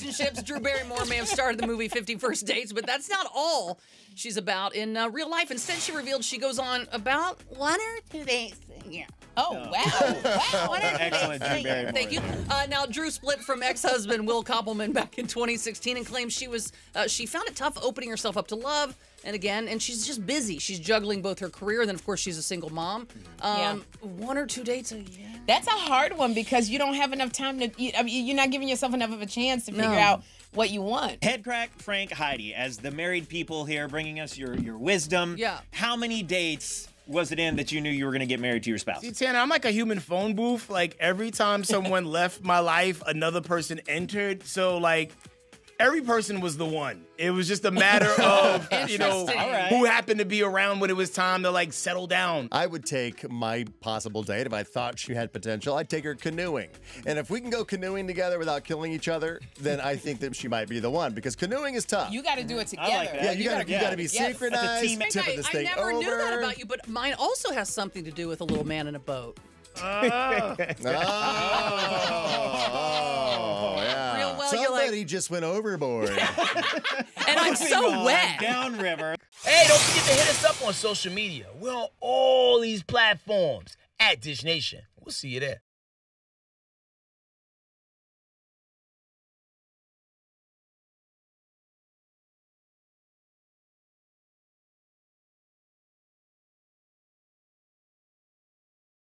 relationships. Drew Barrymore may have started the movie 50 First Dates, but that's not all she's about in uh, real life. Instead, she revealed she goes on about one or two dates a year. Oh, wow. wow. One or Excellent, Drew. Barrymore. Thank you. Uh, now, Drew split from ex-husband Will Kopelman back in 2016 and claims she was uh, she found it tough opening herself up to love. And again, and she's just busy. She's juggling both her career, and then of course she's a single mom. Um, One or two dates a year. That's a hard one because you don't have enough time to. You, I mean, you're not giving yourself enough of a chance to figure No. out what you want. Headkrack Frank Heidi, as the married people here, bringing us your your wisdom. Yeah. How many dates was it in that you knew you were going to get married to your spouse? See, Tanner, I'm like a human phone booth. Like every time someone left my life, another person entered. So like every person was the one. It was just a matter of you know Interesting. All right. who happened to be around when it was time to like settle down. I would take my possible date if I thought she had potential. I'd take her canoeing. And if we can go canoeing together without killing each other, then I think that she might be the one because canoeing is tough. You got to do it together. I like that. yeah, you, gotta, you gotta be Yes. synchronized. team Hey, tipping I, this I thing never knew that about you, but mine also has something to do with a little man in a boat. Oh, yeah. Ah. Real like- Somebody just went overboard. And I'm so on, wet. Downriver. Hey, don't forget to hit us up on social media. We're on all these platforms at Dish Nation. We'll see you there.